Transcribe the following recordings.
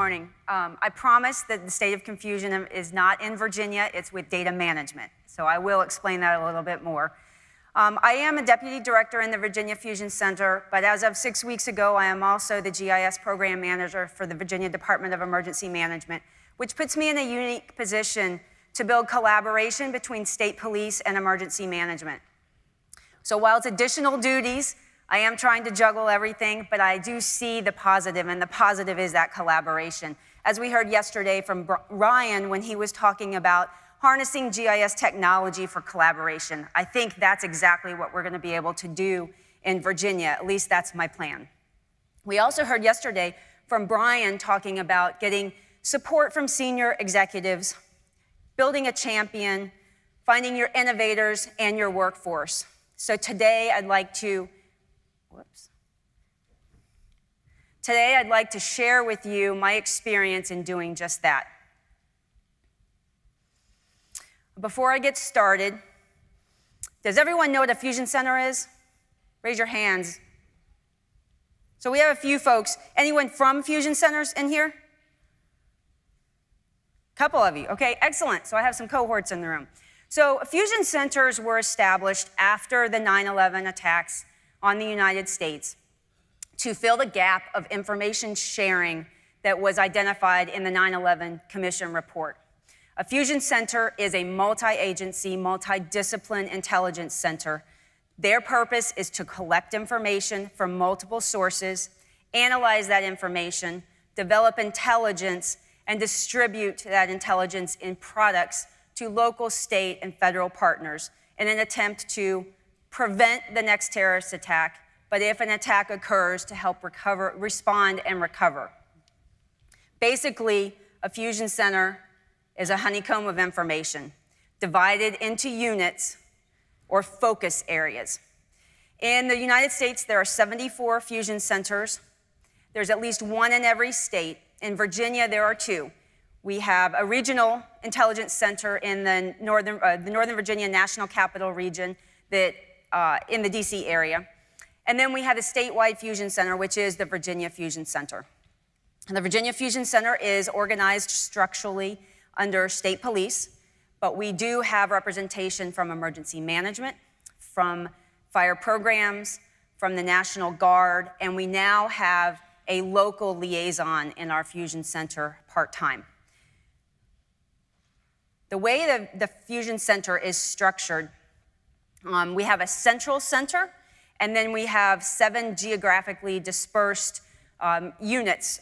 morning. Um, I promise that the state of confusion is not in Virginia, it's with data management. So I will explain that a little bit more. Um, I am a deputy director in the Virginia Fusion Center, but as of six weeks ago, I am also the GIS program manager for the Virginia Department of Emergency Management, which puts me in a unique position to build collaboration between state police and emergency management. So while it's additional duties, I am trying to juggle everything, but I do see the positive, and the positive is that collaboration. As we heard yesterday from Ryan when he was talking about harnessing GIS technology for collaboration, I think that's exactly what we're going to be able to do in Virginia. At least that's my plan. We also heard yesterday from Brian talking about getting support from senior executives, building a champion, finding your innovators and your workforce. So today I'd like to Whoops. Today, I'd like to share with you my experience in doing just that. Before I get started, does everyone know what a fusion center is? Raise your hands. So we have a few folks. Anyone from fusion centers in here? A couple of you. Okay, excellent. So I have some cohorts in the room. So fusion centers were established after the 9/11 attacks on the United States to fill the gap of information sharing that was identified in the 9 11 Commission report. A fusion center is a multi agency, multi discipline intelligence center. Their purpose is to collect information from multiple sources, analyze that information, develop intelligence, and distribute that intelligence in products to local, state, and federal partners in an attempt to prevent the next terrorist attack, but if an attack occurs, to help recover, respond and recover. Basically, a fusion center is a honeycomb of information divided into units or focus areas. In the United States, there are 74 fusion centers. There's at least one in every state. In Virginia, there are two. We have a regional intelligence center in the Northern, uh, the Northern Virginia National Capital Region that uh, in the DC area. And then we have the statewide fusion center, which is the Virginia Fusion Center. And the Virginia Fusion Center is organized structurally under state police, but we do have representation from emergency management, from fire programs, from the National Guard, and we now have a local liaison in our Fusion Center part time. The way the, the Fusion Center is structured um, we have a central center, and then we have seven geographically dispersed um, units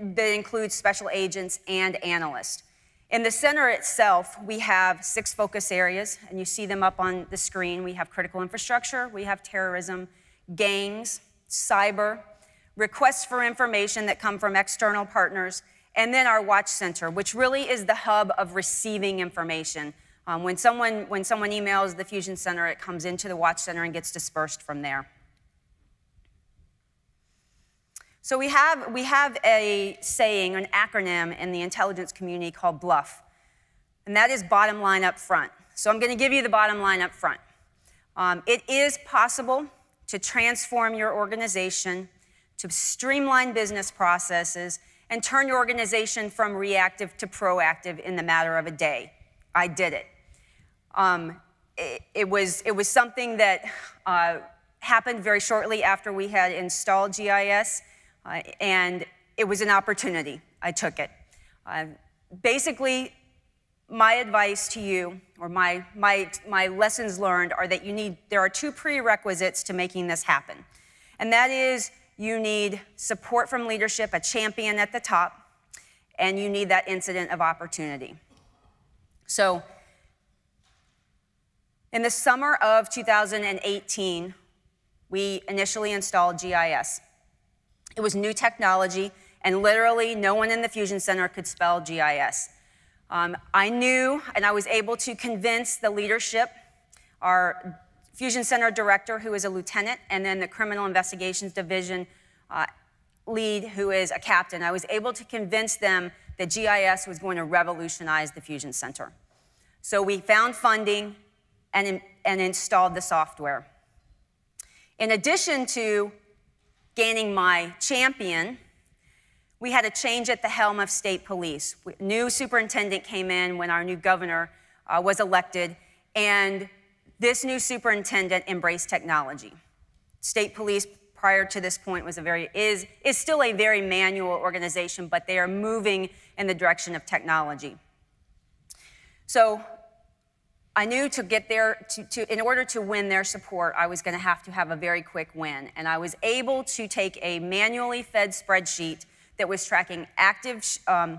that include special agents and analysts. In the center itself, we have six focus areas, and you see them up on the screen. We have critical infrastructure, we have terrorism, gangs, cyber, requests for information that come from external partners, and then our watch center, which really is the hub of receiving information um, when, someone, when someone emails the Fusion Center, it comes into the Watch Center and gets dispersed from there. So we have, we have a saying, an acronym in the intelligence community called BLUF, and that is bottom line up front. So I'm going to give you the bottom line up front. Um, it is possible to transform your organization, to streamline business processes, and turn your organization from reactive to proactive in the matter of a day. I did it. Um, it, it, was, it was something that uh, happened very shortly after we had installed GIS, uh, and it was an opportunity. I took it. Uh, basically, my advice to you, or my, my, my lessons learned, are that you need, there are two prerequisites to making this happen. And that is you need support from leadership, a champion at the top, and you need that incident of opportunity. So, in the summer of 2018, we initially installed GIS. It was new technology, and literally no one in the Fusion Center could spell GIS. Um, I knew and I was able to convince the leadership, our Fusion Center director, who is a lieutenant, and then the Criminal Investigations Division uh, lead, who is a captain. I was able to convince them that GIS was going to revolutionize the Fusion Center. So we found funding, and, and installed the software. In addition to gaining my champion, we had a change at the helm of state police. New superintendent came in when our new governor uh, was elected, and this new superintendent embraced technology. State police prior to this point was a very is is still a very manual organization, but they are moving in the direction of technology. So I knew to get there, to, to, in order to win their support, I was going to have to have a very quick win. And I was able to take a manually fed spreadsheet that was tracking active um,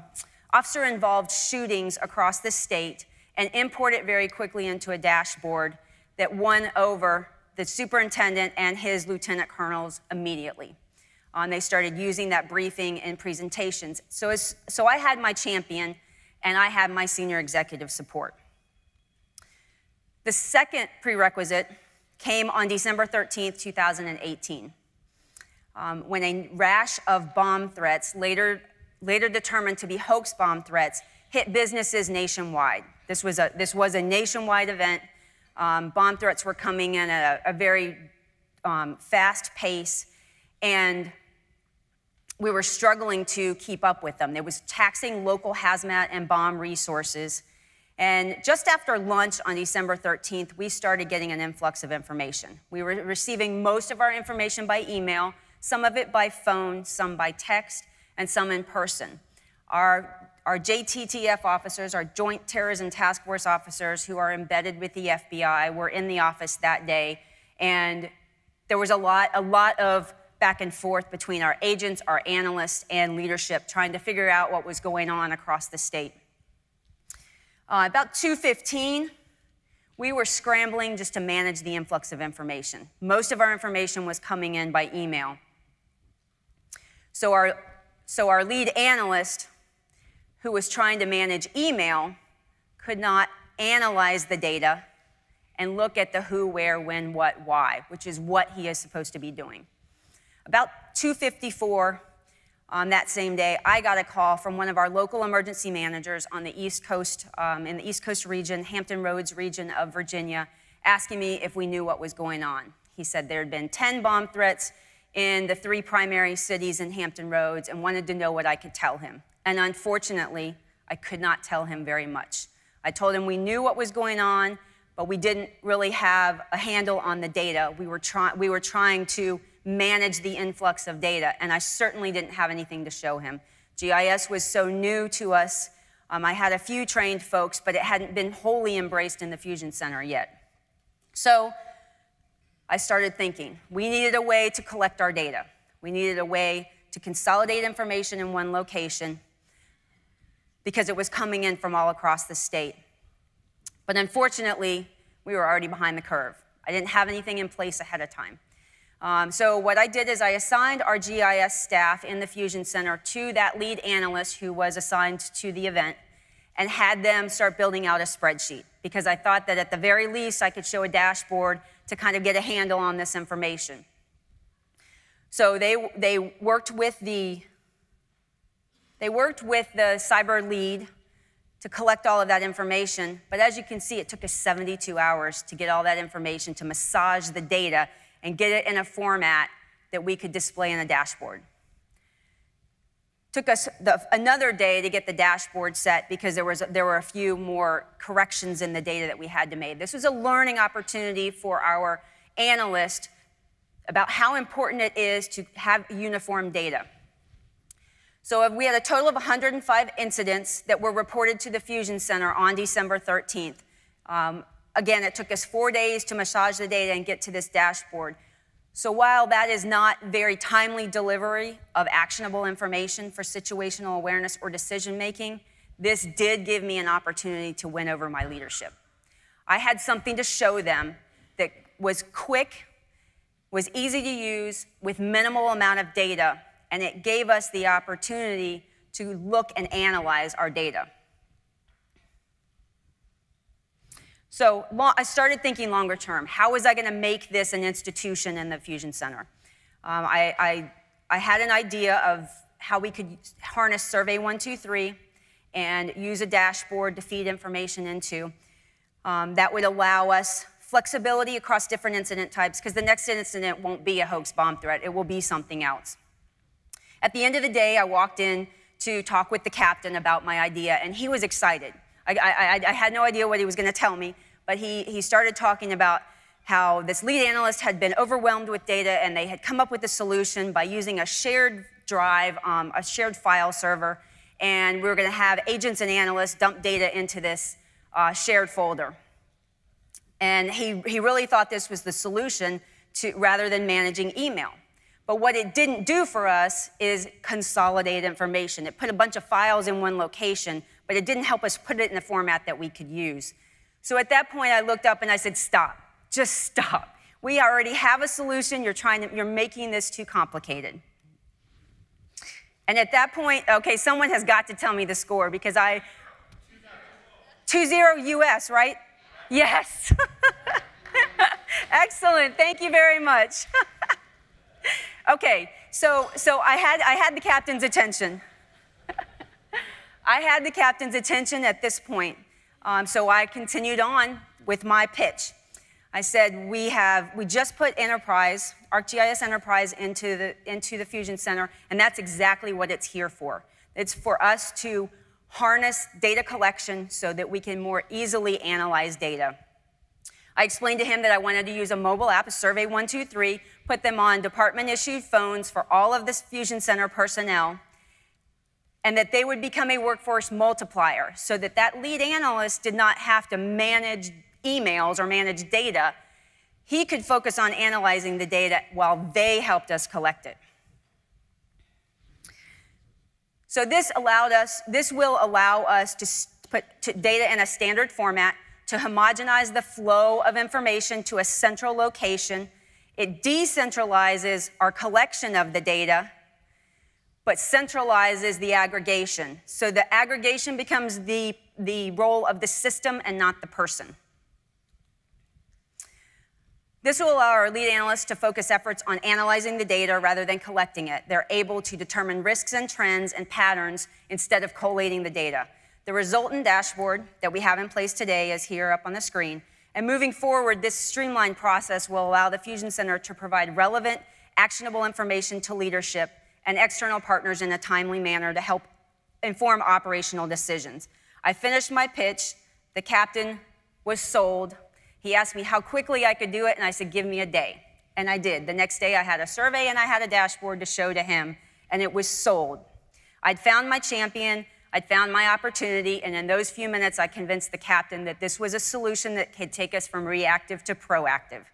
officer involved shootings across the state and import it very quickly into a dashboard that won over the superintendent and his lieutenant colonels immediately. Um, they started using that briefing and presentations. So, as, so I had my champion and I had my senior executive support. The second prerequisite came on December 13th, 2018, um, when a rash of bomb threats, later, later determined to be hoax bomb threats, hit businesses nationwide. This was a, this was a nationwide event. Um, bomb threats were coming in at a, a very um, fast pace, and we were struggling to keep up with them. It was taxing local hazmat and bomb resources. And just after lunch on December 13th, we started getting an influx of information. We were receiving most of our information by email, some of it by phone, some by text, and some in person. Our, our JTTF officers, our Joint Terrorism Task Force officers who are embedded with the FBI, were in the office that day, and there was a lot, a lot of back and forth between our agents, our analysts, and leadership trying to figure out what was going on across the state. Uh, about 215, we were scrambling just to manage the influx of information. Most of our information was coming in by email. So our, so our lead analyst, who was trying to manage email, could not analyze the data and look at the who, where, when, what, why, which is what he is supposed to be doing. About 254, on that same day, I got a call from one of our local emergency managers on the East Coast, um, in the East Coast region, Hampton Roads region of Virginia, asking me if we knew what was going on. He said there had been 10 bomb threats in the three primary cities in Hampton Roads and wanted to know what I could tell him. And unfortunately, I could not tell him very much. I told him we knew what was going on, but we didn't really have a handle on the data. We were, try- we were trying to manage the influx of data, and I certainly didn't have anything to show him. GIS was so new to us. Um, I had a few trained folks, but it hadn't been wholly embraced in the Fusion Center yet. So I started thinking we needed a way to collect our data. We needed a way to consolidate information in one location because it was coming in from all across the state. But unfortunately, we were already behind the curve. I didn't have anything in place ahead of time. Um, so what I did is I assigned our GIS staff in the Fusion Center to that lead analyst who was assigned to the event and had them start building out a spreadsheet because I thought that at the very least I could show a dashboard to kind of get a handle on this information. So they, they worked with the they worked with the cyber lead to collect all of that information, but as you can see, it took us 72 hours to get all that information, to massage the data and get it in a format that we could display in a dashboard. Took us the, another day to get the dashboard set because there, was, there were a few more corrections in the data that we had to make. This was a learning opportunity for our analyst about how important it is to have uniform data. So we had a total of 105 incidents that were reported to the Fusion Center on December 13th. Um, Again, it took us four days to massage the data and get to this dashboard. So while that is not very timely delivery of actionable information for situational awareness or decision making, this did give me an opportunity to win over my leadership. I had something to show them that was quick, was easy to use, with minimal amount of data, and it gave us the opportunity to look and analyze our data. So I started thinking longer term. How was I going to make this an institution in the Fusion Center? Um, I, I, I had an idea of how we could harness Survey 123 and use a dashboard to feed information into. Um, that would allow us flexibility across different incident types because the next incident won't be a hoax bomb threat, it will be something else. At the end of the day, I walked in to talk with the captain about my idea, and he was excited. I, I, I had no idea what he was going to tell me, but he, he started talking about how this lead analyst had been overwhelmed with data and they had come up with a solution by using a shared drive, um, a shared file server, and we were going to have agents and analysts dump data into this uh, shared folder. And he, he really thought this was the solution to, rather than managing email. But what it didn't do for us is consolidate information. It put a bunch of files in one location, but it didn't help us put it in a format that we could use. So at that point, I looked up and I said, Stop, just stop. We already have a solution. You're, trying to, you're making this too complicated. And at that point, okay, someone has got to tell me the score because I. 2 0 US, right? Yes. Excellent. Thank you very much. okay, so, so I, had, I had the captain's attention. I had the captain's attention at this point. Um, so I continued on with my pitch. I said, we have, we just put Enterprise, ArcGIS Enterprise into the, into the Fusion Center, and that's exactly what it's here for. It's for us to harness data collection so that we can more easily analyze data. I explained to him that I wanted to use a mobile app, a Survey 123, put them on department issued phones for all of this Fusion Center personnel, and that they would become a workforce multiplier so that that lead analyst did not have to manage emails or manage data. He could focus on analyzing the data while they helped us collect it. So this allowed us, this will allow us to put data in a standard format to homogenize the flow of information to a central location. It decentralizes our collection of the data, but centralizes the aggregation. So the aggregation becomes the, the role of the system and not the person. This will allow our lead analysts to focus efforts on analyzing the data rather than collecting it. They're able to determine risks and trends and patterns instead of collating the data. The resultant dashboard that we have in place today is here up on the screen. And moving forward, this streamlined process will allow the Fusion Center to provide relevant, actionable information to leadership and external partners in a timely manner to help inform operational decisions. I finished my pitch. The captain was sold. He asked me how quickly I could do it, and I said, Give me a day. And I did. The next day, I had a survey and I had a dashboard to show to him, and it was sold. I'd found my champion. I'd found my opportunity, and in those few minutes, I convinced the captain that this was a solution that could take us from reactive to proactive.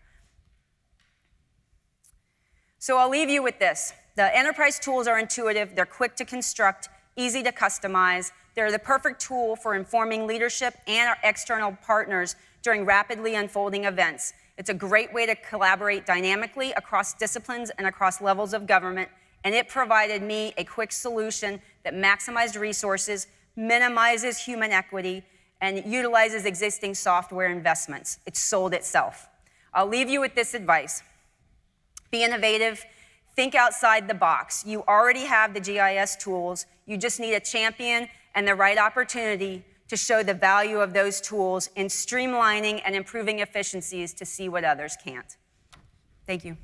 So I'll leave you with this. The enterprise tools are intuitive, they're quick to construct, easy to customize. They're the perfect tool for informing leadership and our external partners during rapidly unfolding events. It's a great way to collaborate dynamically across disciplines and across levels of government and it provided me a quick solution that maximized resources, minimizes human equity, and utilizes existing software investments. It sold itself. I'll leave you with this advice be innovative, think outside the box. You already have the GIS tools, you just need a champion and the right opportunity to show the value of those tools in streamlining and improving efficiencies to see what others can't. Thank you.